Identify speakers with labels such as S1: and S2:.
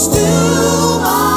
S1: still